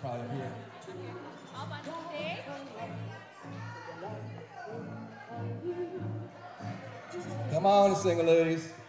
probably here. On stage? Come on, single ladies.